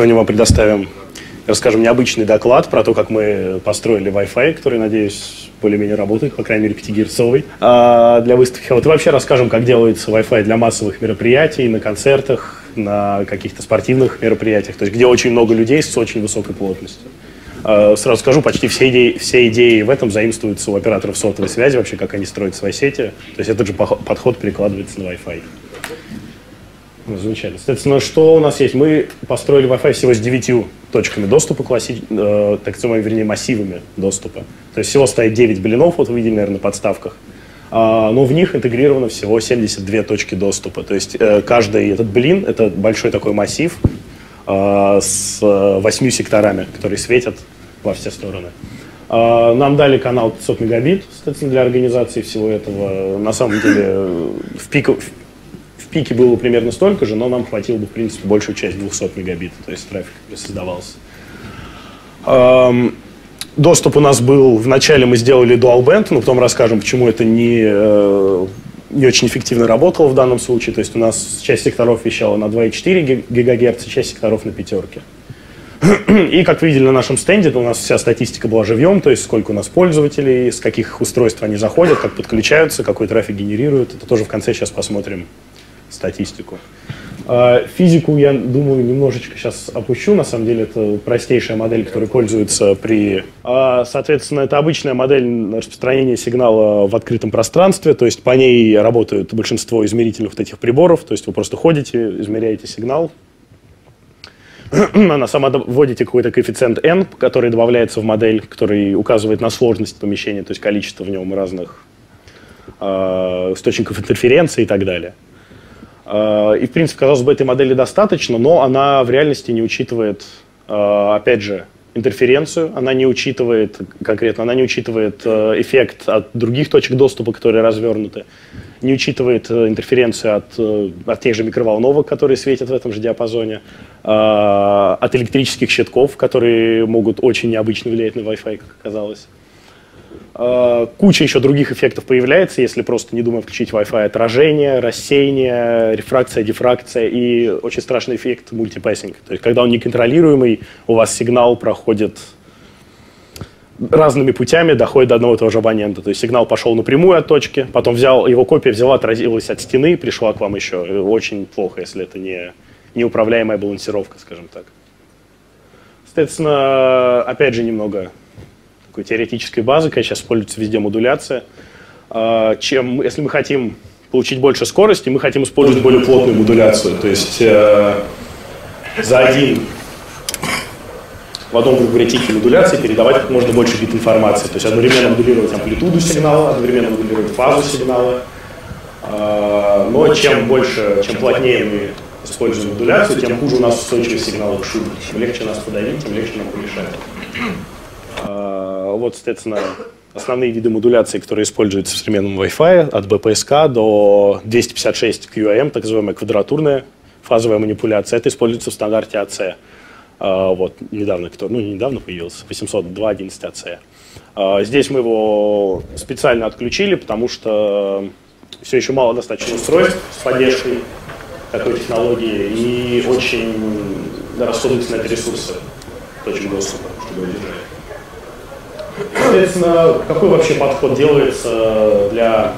Сегодня вам предоставим, расскажем, необычный доклад про то, как мы построили Wi-Fi, который, надеюсь, более-менее работает, по крайней мере, 5 а, для выставки. Вот и вообще расскажем, как делается Wi-Fi для массовых мероприятий, на концертах, на каких-то спортивных мероприятиях, то есть где очень много людей с очень высокой плотностью. А, сразу скажу, почти все идеи, все идеи в этом заимствуются у операторов сотовой связи, вообще как они строят свои сети. То есть этот же подход перекладывается на Wi-Fi. Ну, замечательно. Соответственно, что у нас есть? Мы построили Wi-Fi всего с девятью точками доступа, класси... э, так называемыми, вернее, массивами доступа. То есть всего стоит 9 блинов, вот вы видели, наверное, на подставках. А, но в них интегрировано всего 72 точки доступа. То есть э, каждый этот блин – это большой такой массив э, с восьмью секторами, которые светят во все стороны. Э, нам дали канал 500 мегабит, соответственно, для организации всего этого. На самом деле, в, пик, пике было примерно столько же, но нам хватило бы, в принципе, большую часть 200 мегабит, то есть трафик создавался. Доступ у нас был, вначале мы сделали dual band, но потом расскажем, почему это не, э, не очень эффективно работало в данном случае. То есть у нас часть секторов вещала на 2,4 ГГц, часть секторов на пятерке. И, как видели на нашем стенде, у нас вся статистика была живьем, то есть сколько у нас пользователей, с каких устройств они заходят, как подключаются, какой трафик генерируют. Это тоже в конце сейчас посмотрим статистику. А, физику, я думаю, немножечко сейчас опущу. На самом деле, это простейшая модель, которой пользуется при... А, соответственно, это обычная модель распространения сигнала в открытом пространстве. То есть по ней работают большинство измерительных вот этих приборов. То есть вы просто ходите, измеряете сигнал. Она сама вводите какой-то коэффициент n, который добавляется в модель, который указывает на сложность помещения, то есть количество в нем разных э, источников интерференции и так далее. Э, и, в принципе, казалось бы, этой модели достаточно, но она в реальности не учитывает, э, опять же, интерференцию, она не учитывает конкретно, она не учитывает э, эффект от других точек доступа, которые развернуты, не учитывает интерференцию от, от тех же микроволновок, которые светят в этом же диапазоне, от электрических щитков, которые могут очень необычно влиять на Wi-Fi, как оказалось. Э, куча еще других эффектов появляется, если просто не думая включить Wi-Fi. Отражение, рассеяние, рефракция, дифракция и очень страшный эффект мультипассинг. То есть, когда он неконтролируемый, у вас сигнал проходит разными путями, доходит до одного и того же абонента. То есть сигнал пошел напрямую от точки, потом взял, его копия взяла, отразилась от стены, пришла к вам еще. Очень плохо, если это не неуправляемая балансировка, скажем так. Соответственно, опять же, немного такой теоретической базы, конечно, сейчас используется везде модуляция. А, чем, если мы хотим получить больше скорости, мы хотим использовать более плотную модуляцию. То есть э, за один в одном графике модуляции передавать как можно больше бит информации. То есть одновременно модулировать амплитуду сигнала, одновременно модулировать фазу сигнала. Э, но чем больше, чем плотнее мы используем модуляцию, тем хуже у нас устойчивость сигнала к шуму. Чем легче нас подавить, тем легче нам помешать. Вот, соответственно, основные виды модуляции, которые используются в современном Wi-Fi, от BPSK до 256 QAM, так называемая квадратурная фазовая манипуляция, это используется в стандарте AC. А, вот, недавно, кто, ну, недавно появился, 802.11 AC. А, здесь мы его специально отключили, потому что все еще мало достаточно устройств с поддержкой такой технологии и очень это ресурсы точек доступа, чтобы удержать. Соответственно, какой вообще подход делается для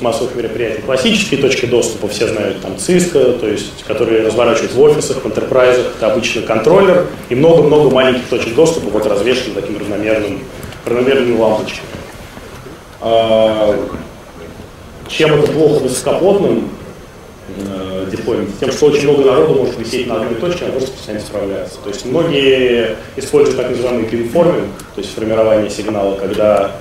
массовых мероприятий? Классические точки доступа, все знают, там Cisco, то есть, которые разворачивают в офисах, в интерпрайзах, это обычно контроллер, и много-много маленьких точек доступа вот развешаны таким равномерным, равномерными лампочками. А, чем это плохо высокоплотным э, деплоймент? Тем, что очень много народу может висеть на одной точке, а просто постоянно справляется. То есть многие используют так называемый пинформинг, то есть формирование сигнала, когда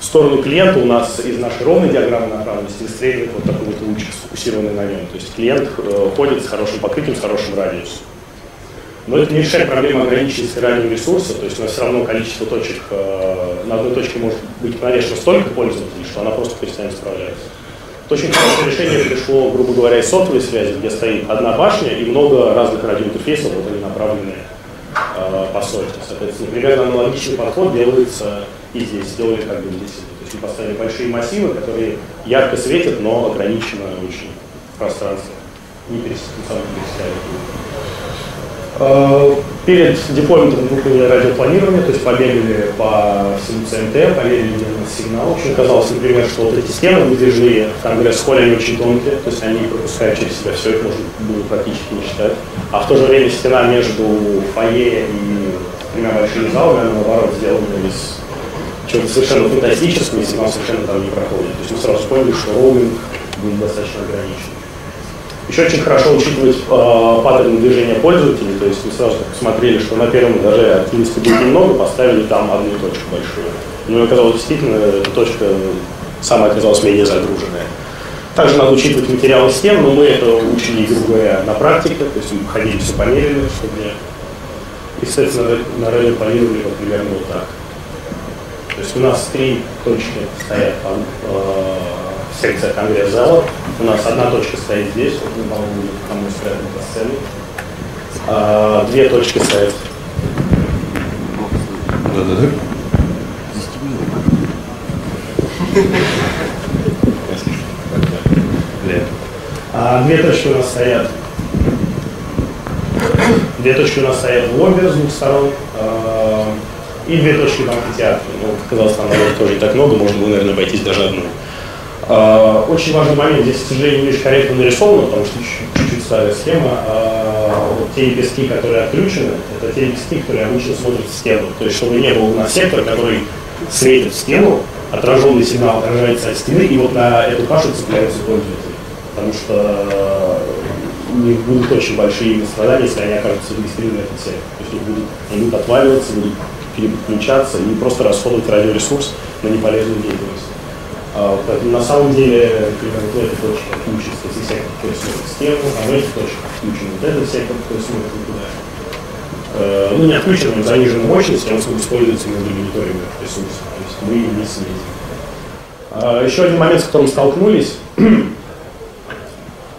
в сторону клиента у нас из нашей ровной диаграммы направленности выстреливает вот такой вот луч, сфокусированный на нем. То есть клиент э, ходит с хорошим покрытием, с хорошим радиусом. Но это не решает проблему ограниченности радио ресурса, то есть у нас все равно количество точек, э, на одной точке может быть навешено столько пользователей, что она просто перестанет справляться. Очень хорошее решение пришло, грубо говоря, из сотовой связи, где стоит одна башня и много разных радиоинтерфейсов, вот они направлены э, по сути. Соответственно, примерно аналогичный подход делается и здесь, сделали как бы здесь. То есть мы поставили большие массивы, которые ярко светят, но ограничено очень пространство. Не пересекают, Э, перед деплойментом выполнили радиопланирование, то есть побегали по всему ЦМТ, померили сигнал. Очень казалось, например, что вот эти стены выдвижные, там говорят, сколь они очень тонкие, то есть они пропускают через себя все, их можно было практически не считать. А в то же время стена между фойе и тремя большими залами, она наоборот сделана из чего-то совершенно фантастического, и сигнал совершенно там не проходит. То есть мы сразу поняли, что роуминг будет достаточно ограничен. Еще очень хорошо учитывать э, паттерн движения пользователей, то есть мы сразу посмотрели, что на первом этаже активности будет немного, поставили там одну точку большую. Но ну, оказалось действительно, эта точка самая оказалась менее загруженная. Также надо учитывать материалы стен, но мы это учили, грубо говоря, на практике, то есть мы ходили, все померили, чтобы... И, соответственно, на реле полировали вот примерно вот так. То есть у нас три точки стоят там, э, секция конгресс-зала. У нас одна точка стоит здесь, вот мы, по-моему, там мы спрятаны по сцене. А, две точки стоят. Да-да-да. А, две точки у нас стоят. Две точки у нас стоят в лобби с двух сторон. А, и две точки в амфитеатре. Ну, казалось, там наверное, тоже не так много, можно было, наверное, обойтись даже одной. А, очень важный момент, здесь, к сожалению, не очень корректно нарисовано, потому что чуть-чуть старая схема. А, вот те лепестки, которые отключены, это те лепестки, которые обычно смотрят в стену. То есть, чтобы не было у нас сектор, который светит в стену, отраженный сигнал отражается от стены, и вот на эту кашу цепляются пользователи. Потому что у них будут очень большие страдания, если они окажутся зарегистрированы в сектор. То есть они будут, они будут отваливаться, будут переключаться и просто расходовать радиоресурс на неполезную деятельность. А, поэтому на самом деле, примерно в этой точке отключится если сектор, который смотрит в стену, а в этих точках отключен вот этот сектор, который смотрит никуда. Э, ну, не отключен, но заниженной мощности, он используется между мониторинга ресурсов, то есть мы не снизим. А, еще один момент, с которым столкнулись,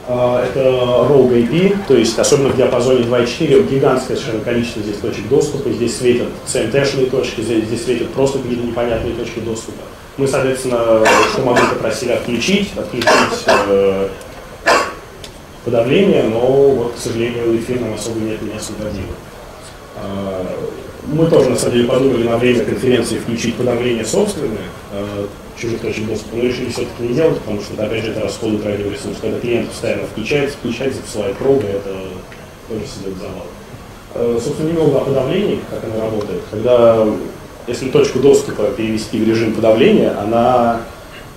а, это Rogue IP, то есть особенно в диапазоне 2.4 гигантское совершенно количество здесь точек доступа, здесь светят CMT-шные точки, здесь, здесь светят просто какие-то непонятные точки доступа. Мы, соответственно, шумовые попросили отключить, отключить э, подавление, но вот, к сожалению, эфир нам особо не освободило. Э, мы тоже, на самом деле, подумали на время конференции включить подавление собственное, э, чужих точек доступа, но решили все-таки не делать, потому что, опять же, это расходует радиоресурс. Когда клиент постоянно включается, включается, посылает пробы, это тоже себе завал. Э, собственно, немного о подавлении, как оно работает. Когда если точку доступа перевести в режим подавления, она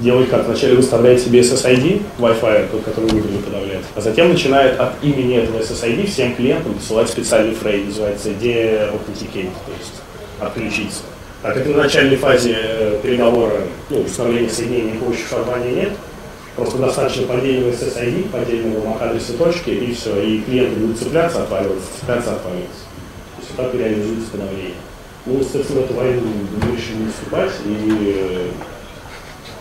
делает как? Вначале выставляет себе SSID Wi-Fi, тот, который внутренне подавляет, а затем начинает от имени этого SSID всем клиентам посылать специальный фрейм, называется de-authenticate, то есть отключиться. Так как на начальной фазе переговора, ну, установления соединения помощи шарвания нет, просто достаточно поддельного SSID, поддельного MAC-адреса точки, и все, и клиенты будут цепляться, отваливаться, цепляться, отваливаться. То есть вот так реализуется подавление. Мы, естественно, в эту войну мы решили не вступать и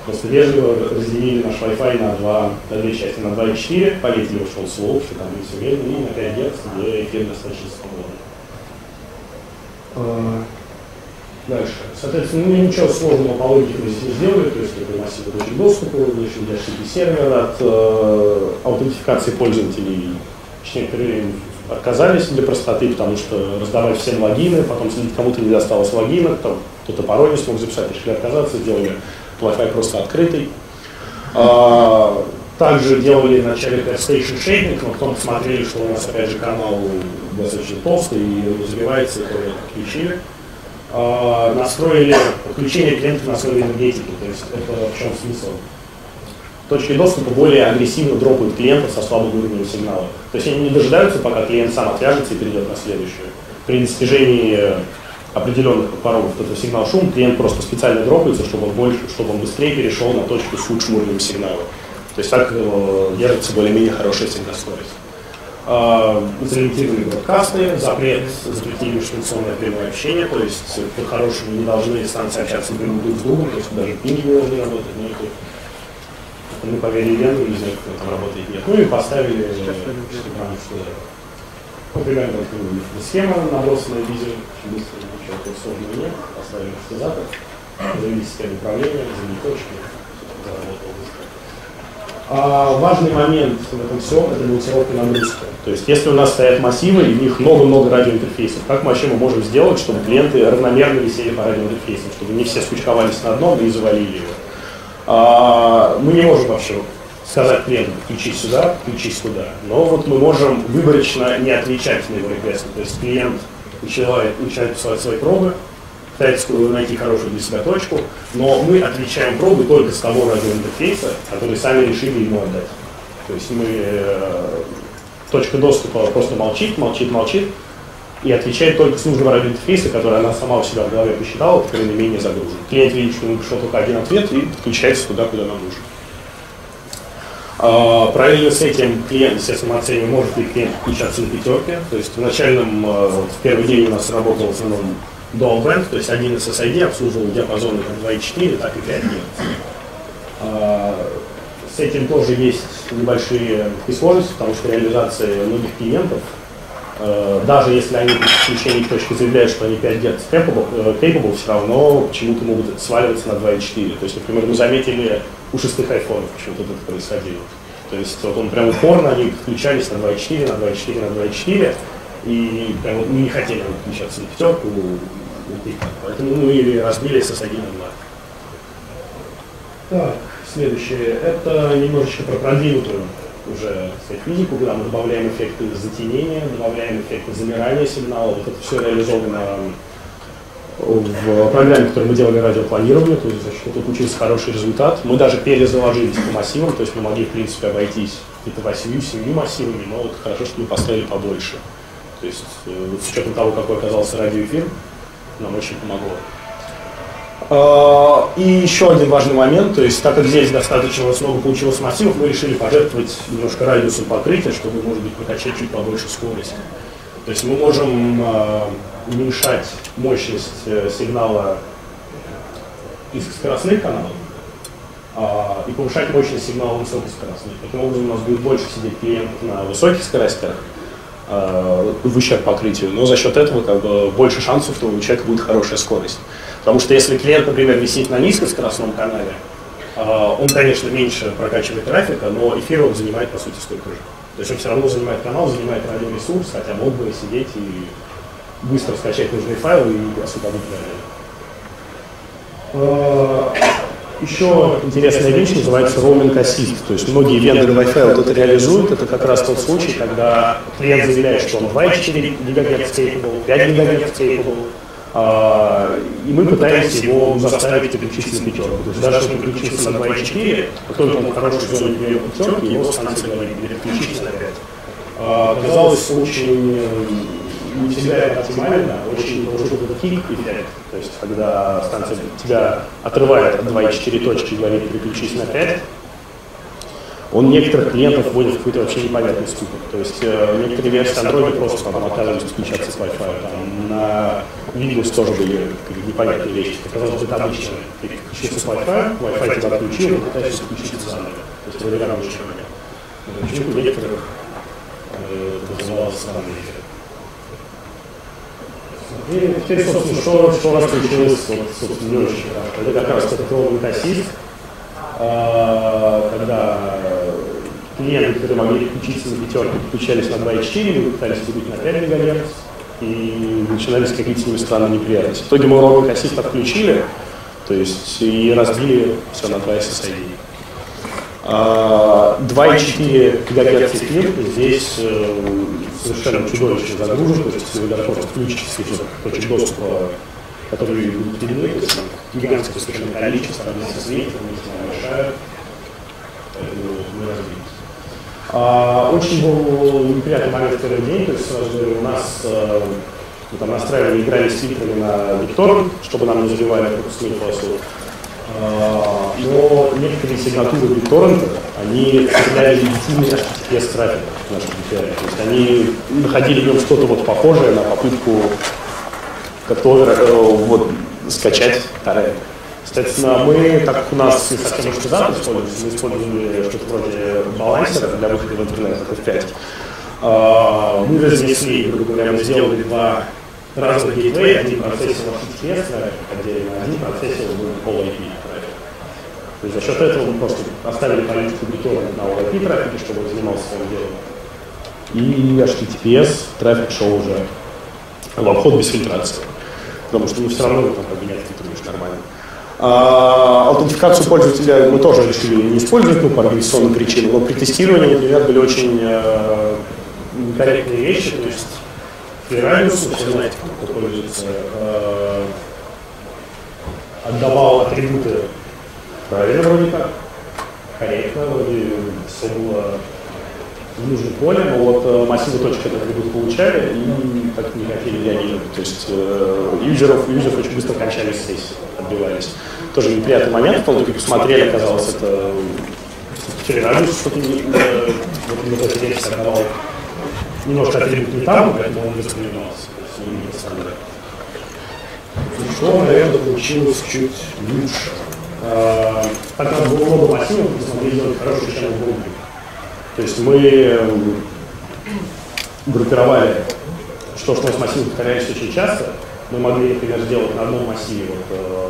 просто вежливо разделили наш Wi-Fi на, два, на две части, на 2.4, по летию ушел слов, что там все время, и на 5 Гц, где эфир достаточно свободный. А, дальше. Соответственно, ну, ничего сложного по логике мы здесь не сделали, то есть это массив точек доступа, вышли HTTP сервер от э, аутентификации пользователей через некоторое время отказались для простоты, потому что раздавать всем логины, потом кому-то не досталось логина, кто-то пароль не смог записать, решили отказаться, сделали Wi-Fi просто открытый. А, также делали вначале station shaping, но потом посмотрели, что у нас опять же канал достаточно толстый и забивается, и отключили. А, настроили подключение клиентов на основе энергетики, то есть это в чем смысл? Точки доступа более агрессивно дропают клиентов со слабым уровнем сигнала. То есть они не дожидаются, пока клиент сам отвяжется и перейдет на следующую. При достижении определенных порогов этого сигнал шум, клиент просто специально дропается, чтобы он, больше, чтобы он быстрее перешел на точку с лучшим уровнем сигнала. То есть так э, держится более-менее хорошая сигнал-скорость. Э, зарегистрировали бродкасты, запрет, запретили межстанционное прямое общение, то есть по-хорошему не должны станции общаться друг с другом, то есть даже пинги не должны работать, это мы поверили Лену, не знаю, кто там работает, нет. Ну и поставили ну, примерно схема набросанная видео, очень быстро, ничего такого сложного нет. Поставили маршрутизатор, завели систему управления, завели точки, заработал быстро. А важный момент в этом всем – это балансировка нагрузки. То есть, если у нас стоят массивы, и в них много-много радиоинтерфейсов, как мы вообще мы можем сделать, чтобы клиенты равномерно висели по радиоинтерфейсам, чтобы не все скучковались на одном и завалили его? А, мы не можем вообще сказать клиенту, включи сюда, включи сюда. Но вот мы можем выборочно не отвечать на его реквесты. То есть клиент начинает, начинает посылать свои пробы, пытается найти хорошую для себя точку, но мы отвечаем пробы только с того радиоинтерфейса, который сами решили ему отдать. То есть мы э, точка доступа просто молчит, молчит, молчит, и отвечает только с нужного радиоинтерфейса, который она сама у себя в голове посчитала, который наименее загружен. Клиент видит, что ему пришел только один ответ и подключается туда, куда нам нужно. Uh, параллельно с этим клиент, естественно, оценивает, может ли клиент включаться на пятерке. То есть в начальном, вот, в первый день у нас работал в основном dual band, то есть один SSID обслуживал диапазоны как 2.4, так и 5 Гц. Uh, с этим тоже есть небольшие сложности, потому что реализация многих клиентов, даже если они подключении к точке заявляют, что они 5 Гц capable, capable все равно почему-то могут сваливаться на 2.4. То есть, например, мы заметили у шестых айфонов почему-то это происходило. То есть вот он прям упорно, они подключались на 2.4, на 2.4, на 2.4, и прям вот мы не хотели подключаться на пятерку, поэтому мы разбили SSD на 2. Так, следующее, это немножечко про продвинутую уже сказать, физику, когда мы добавляем эффекты затенения, добавляем эффекты замирания сигнала, вот это все реализовано в программе, в которой мы делали радиопланирование, то есть за счет этого получился хороший результат. Мы даже перезаложились по массивам, то есть мы могли, в принципе, обойтись где-то 8-7 массивами, но вот хорошо, что мы поставили побольше. То есть э, с учетом того, какой оказался радиоэфир, нам очень помогло. А, и еще один важный момент, то есть так как здесь достаточно много получилось массивов, мы решили пожертвовать немножко радиусом покрытия, чтобы, может быть, прокачать чуть побольше скорость. То есть мы можем а, уменьшать мощность э, сигнала из скоростных каналов а, и повышать мощность сигнала высокоскоростных. Таким образом, у нас будет больше сидеть клиентов на высоких скоростях, а, в ущерб покрытию, но за счет этого как бы, больше шансов, что у человека будет хорошая скорость. Потому что если клиент, например, висит на низкоскоростном канале, а, он, конечно, меньше прокачивает трафика, но эфир он занимает, по сути, столько же. То есть он все равно занимает канал, занимает радиоресурс, хотя мог бы сидеть и быстро скачать нужные файлы и освободить далее. Еще интересная вещь называется roaming assist. То есть многие вендоры Wi-Fi вот это реализуют. Это как раз тот случай, когда клиент заявляет, что он 2,4 ГГц capable, 5 ГГц capable, и мы пытаемся его заставить переключиться на пятерку. То есть даже если он переключился на 2,4, как только он в хорошей зоне для пятерки, его станция говорит, переключись на 5. А, оказалось очень не всегда это оптимально, очень должен быть кик-эффект, то есть когда станция тебя отрывает от 2,4 точки и говорит переключись на 5, он некоторых клиентов вводит в какой-то вообще непонятный ступор. То есть э, некоторые версии Android просто потом отказываются включаться с Wi-Fi. Там, на Windows тоже были непонятные вещи. Казалось бы, это обычно. Ты включился с Wi-Fi, Wi-Fi тебя отключил, и пытаешься включиться заново. То есть вроде рабочий момент. Почему у некоторых это вызывало странный. И теперь, собственно, что, что у нас получилось, вот, собственно, не очень хорошо. Это как раз этот ровный ассист, когда клиенты, которые могли включиться на пятерку, включались на 2,4, мы пытались быть на 5 МГц, и начинались какие-то с ними странные неприятности. В итоге мы ровный ассист отключили, то есть и разбили все на 2 SSID. 2,4 ГГц эфир здесь э, совершенно чудовищно загружен, то есть если вы даже просто включите точек доступа, которые будут есть гигантское совершенно количество, они светят, они мешают, поэтому мы разбились. А, очень был неприятный момент в первый день, то есть у нас э, мы там настраивали, играли с фильтрами на BitTorrent, чтобы нам не забивали пропускные полосу. А, но некоторые сигнатуры BitTorrent, они составляли легитимный HTTPS трафик наших BTR. То есть они находили в нем что-то вот похожее на попытку которое, э, вот, скачать торрент. Соответственно, мы, так как у нас не совсем запад используется, мы использовали что-то вроде балансера для выхода в интернет, F5. А, мы разнесли, грубо говоря, мы сделали два разных гейтвея, один процессил HTTPS, отдельно, один процессил был Polo IP. То есть за счет этого мы просто оставили политику битора на OLP трафике, чтобы он занимался своим делом. И HTTPS трафик шел уже в обход без фильтрации. Потому что ну, все равно там не отфильтруешь нормально. А, аутентификацию пользователя мы тоже решили не использовать ну, по организационным причинам, но при тестировании, например, были очень э, некорректные вещи, то есть Флерадиус, все знаете, кто пользуется, э, отдавал атрибуты правильно вроде как, корректно, вроде все было в нужном поле, но вот э, массивы точек этот атрибут получали и так не хотели реагировать. То есть э, юзеров, юзеров очень быстро кончались сессии, отбивались. Тоже неприятный момент, потом только посмотрели, оказалось, это телерадиус, что-то не, э, вот именно эта версия отдавал немножко атрибут не там, поэтому он не стандарт. Что, наверное, получилось чуть лучше. А, так как было много массивов, мы смогли сделать channel группы. То есть мы группировали, что, что у нас массив повторяется очень часто. Мы могли, например, сделать на одном массиве вот, э,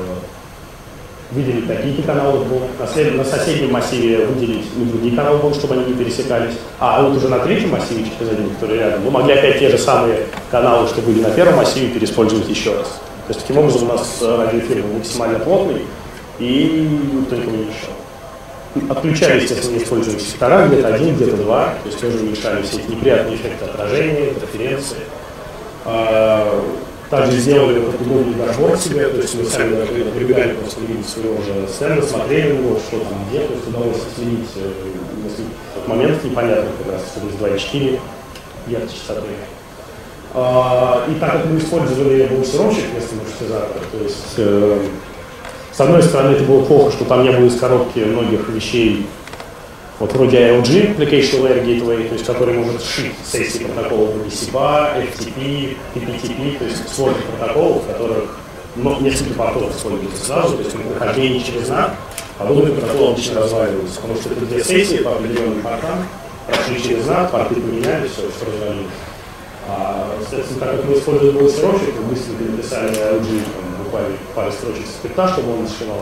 выделить такие каналы на, на соседнем массиве выделить ну, другие каналы чтобы они не пересекались. А вот уже на третьем массиве, через один, который рядом, мы могли опять те же самые каналы, что были на первом массиве, переиспользовать еще раз. То есть таким образом у нас радиоэфир был максимально плотный и никто никому не мешал. Отключали, естественно, не используем сектора, где-то один, где-то два, то есть тоже уменьшали все эти неприятные эффекты отражения, интерференции. А, также сделали вот удобный дашборд себе, то есть мы сами даже прибегали просто видеть своего же стенда, смотрели на него, что там где, то есть удалось отследить э, несколько моментов непонятных, как раз особенно с 2.4 Гц частоты. А, и так как мы использовали балансировщик вместо маршрутизатора, то есть э, с одной стороны, это было плохо, что там не было из коробки многих вещей, вот вроде ILG, Application Layer Gateway, то есть который может сшить сессии протоколов DCPA, FTP, PPTP, то есть сложных протоколов, которых ну, несколько портов используются сразу, то есть при прохождении через NAT подобные протоколы обычно разваливаются, потому что это две сессии по определенным портам, прошли через NAT, порты поменялись, все, все развалилось. А, соответственно, так как мы используем балансировщик, мы быстренько написали ILG буквально пару строчек скрипта, чтобы он зашивал.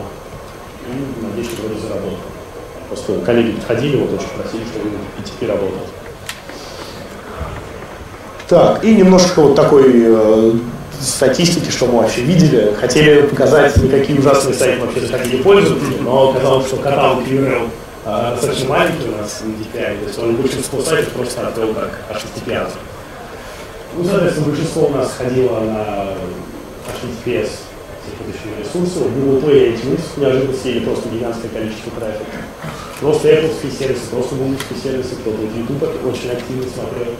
И надеюсь, что вроде заработал. Просто коллеги подходили, вот очень просили, чтобы PTP работал. Так, и немножко вот такой э, статистики, что мы вообще видели. Хотели показать, какие ужасные сайты вообще заходили пользователи, но оказалось, что каталог URL э, достаточно маленький у нас на DPI, то есть он большинство сайтов просто открыл как HTTP. Ну, соответственно, большинство у нас ходило на HTTPS будущего ресурса. Google Play и iTunes неожиданно съели просто гигантское количество трафика. Просто Apple сервисы, просто Google сервисы, кто-то YouTube очень активно смотрел.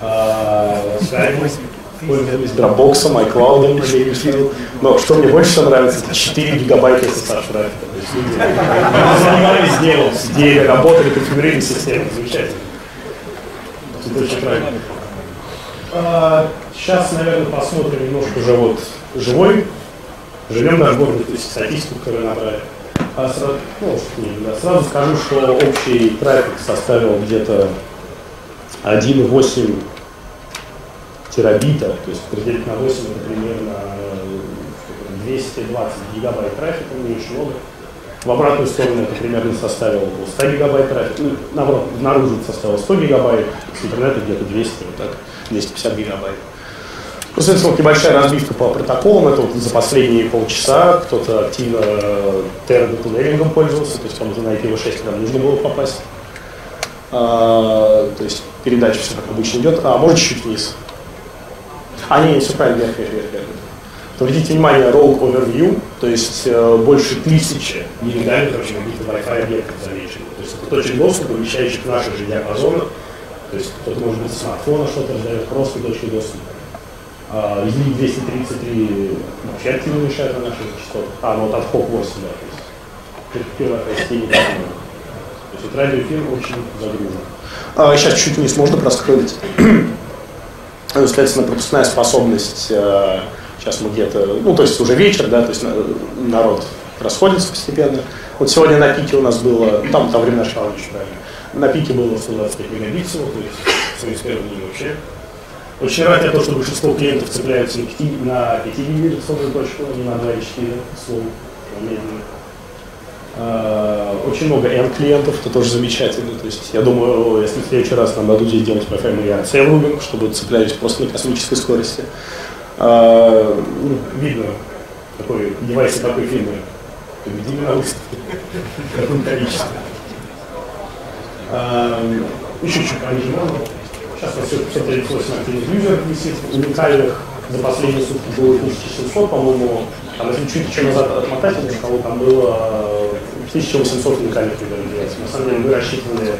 А, Skype пользовались Dropbox, iCloud, но что мне больше всего нравится, это 4 гигабайта SSH трафика. То есть люди занимались делом, сидели, работали, конфигурировали систему. Замечательно. Это очень правильно. А, сейчас, наверное, посмотрим немножко уже вот живой живем наш город, то есть статистику, которую набрали. А сразу, ну, да, сразу скажу, что общий трафик составил где-то 1,8 терабита, то есть разделить на 8 это примерно 220 гигабайт трафика, не много. В обратную сторону это примерно составило около 100 гигабайт трафика. Ну, наоборот, наружу составило 100 гигабайт, с интернета где-то 200, вот так, 250 гигабайт. Ну, соответственно, небольшая разбивка по протоколам. Это вот за последние полчаса кто-то активно терродетунелингом пользовался, то есть кому-то на IPv6 нам нужно было попасть. А, то есть передача все как обычно идет. А, может чуть вниз. А, не, все правильно, вверх, вверх, вверх, вверх. Обратите внимание, roll overview, то есть э, больше тысячи нелегальных каких-то Wi-Fi объектов замечено. То есть это точек доступа, помещающих в наших же диапазонах. То есть кто-то, может быть, смартфона что-то раздает, просто точки доступа. А, из них 233 вообще активно мешают на наших частотах. А, ну вот от ХОК 8, да, то есть первая растение То есть вот радиоэфир очень загружен. А, сейчас чуть вниз можно проскролить. Ну, соответственно, пропускная способность, э, сейчас мы где-то, ну, то есть уже вечер, да, то есть народ расходится постепенно. Вот сегодня на пике у нас было, там, там время очень правильно, на пике было 125 мегабит то есть 71 вообще очень рад я то, что большинство клиентов цепляются на 5 миллиметров точку, а не на 2,4 слоу, очень много N-клиентов, это тоже замечательно. То есть я думаю, если в следующий раз нам дадут здесь делать Wi-Fi, мы ERC врубим, чтобы цеплялись просто на космической скорости. Э, ну, видно, какой девайс такой фирмы победили на выставке, в каком количестве. Э, еще чуть пониже можно. Сейчас у нас 538 активных юзеров висит, уникальных за последние сутки было 1700, по-моему, там, если чуть еще назад отмотать эту шкалу, там было 1800 э, уникальных юзеров На самом деле мы рассчитывали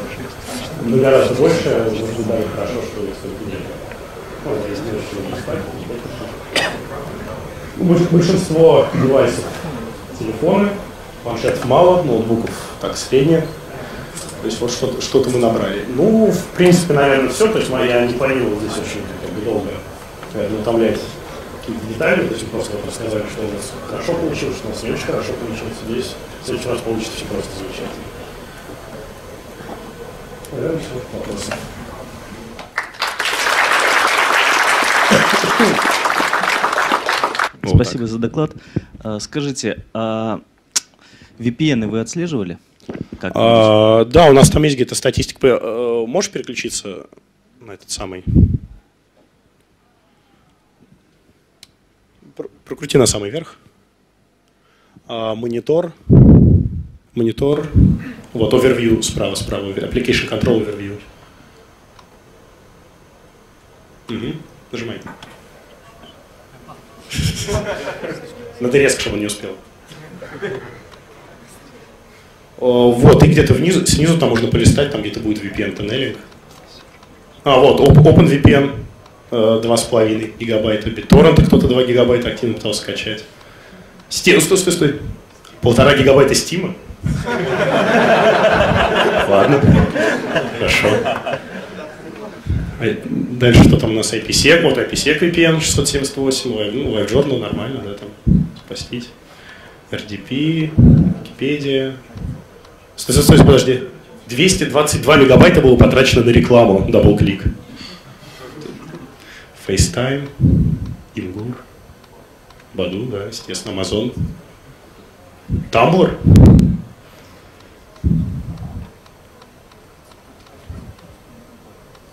на гораздо больше, мы ожидали хорошо, что их столько нет. Ну, если не Большинство девайсов телефоны, планшетов мало, ноутбуков так среднее. То есть вот что-то что мы набрали. Ну, в принципе, наверное, все. То есть я не планировал здесь очень как бы, долго утомлять какие-то детали. То есть просто вот рассказали, что у нас хорошо получилось, что у нас не очень хорошо получилось. Здесь в следующий раз получится все просто замечательно. Вопросы. Спасибо за доклад. А, скажите, а VPN вы отслеживали? Как а, да, у нас там есть где-то статистика. Э, можешь переключиться на этот самый? Прокрути на самый верх. А, монитор. Монитор. Вот, overview справа, справа. Application Control Overview. Угу. Нажимай. Надо резко, чтобы он не успел. Вот, и где-то внизу, снизу там можно полистать, там где-то будет VPN тоннелинг. А, вот, OpenVPN 2,5 э, гигабайта. BitTorrent кто-то 2 гигабайта активно пытался скачать. Стим, стой, стой, стой. Полтора гигабайта стима? Ладно. Хорошо. А дальше что там у нас IPsec? Вот IPsec VPN 678, ну, LiveJournal нормально, да, там спастись. RDP, Википедия, Стой, стой, стой, подожди. 222 мегабайта было потрачено на рекламу, DoubleClick. FaceTime, Imgur, Badoo, да, естественно, Amazon. Tumblr.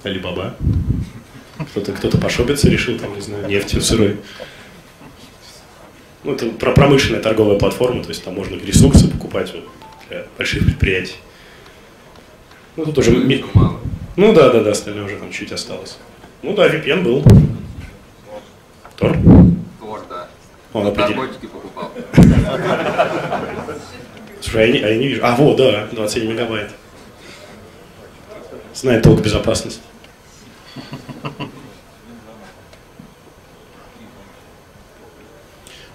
Алибаба. Кто-то кто пошопиться решил, там, не знаю, нефтью сырой. Ну, это про промышленная торговая платформа, то есть там можно ресурсы покупать вот, больших предприятий. Ну, тут уже... Мало. Ну да, да, да, остальное уже там чуть осталось. Ну да, VPN был. Тор? Тор, да. Он определил. Наркотики покупал. Слушай, а я, не, а я не вижу. А, вот, да, 27 мегабайт. Знает толк безопасности.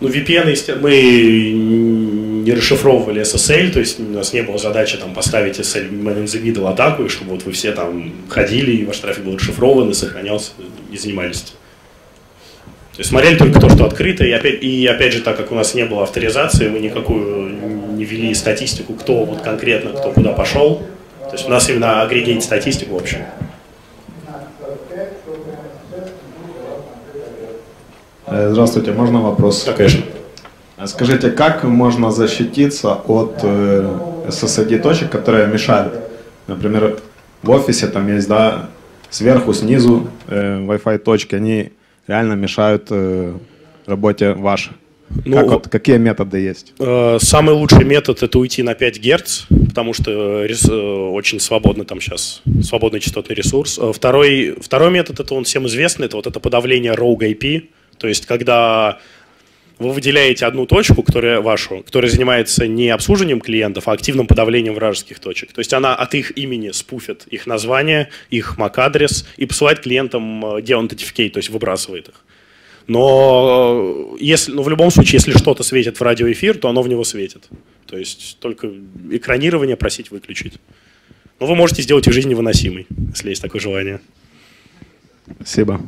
Ну, VPN, мы не расшифровывали SSL, то есть у нас не было задачи там поставить SSL man in the middle атаку, и чтобы вот вы все там ходили, и ваш трафик был расшифрован и сохранялся, и занимались. То есть смотрели только то, что открыто, и опять, и опять же, так как у нас не было авторизации, мы никакую не вели статистику, кто вот конкретно, кто куда пошел. То есть у нас именно агрегейт статистику в общем. Э, здравствуйте, можно вопрос? Да, конечно. А скажите, как можно защититься от э, SSID-точек, которые мешают? Например, в офисе там есть, да, сверху, снизу э, Wi-Fi точки, они реально мешают э, работе вашей. Ну, как, вот, какие методы есть? Э, самый лучший метод это уйти на 5 Гц, потому что рес, очень свободно там сейчас, свободный частотный ресурс. Второй, второй метод, это он всем известный, это вот это подавление Rogue IP, то есть когда вы выделяете одну точку, которая вашу, которая занимается не обслуживанием клиентов, а активным подавлением вражеских точек. То есть она от их имени спуфит их название, их MAC-адрес и посылает клиентам э, deauthenticate, то есть выбрасывает их. Но, э, если, но в любом случае, если что-то светит в радиоэфир, то оно в него светит. То есть только экранирование просить выключить. Но вы можете сделать их жизнь невыносимой, если есть такое желание. Спасибо.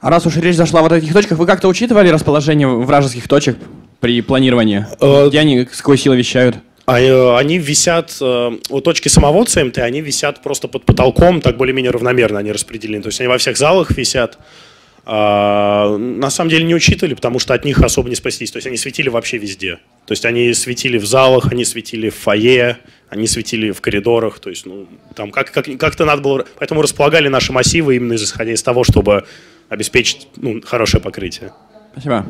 А раз уж речь зашла вот о этих точках, вы как-то учитывали расположение вражеских точек при планировании? Э, Где они, с какой силой вещают? А, э, они висят, э, вот точки самого ЦМТ, они висят просто под потолком, так более-менее равномерно они распределены. То есть они во всех залах висят. А, на самом деле не учитывали, потому что от них особо не спастись. То есть они светили вообще везде. То есть они светили в залах, они светили в фойе, они светили в коридорах. То есть, ну, там как, как, как-то надо было... Поэтому располагали наши массивы именно исходя из того, чтобы обеспечить ну, хорошее покрытие. Спасибо.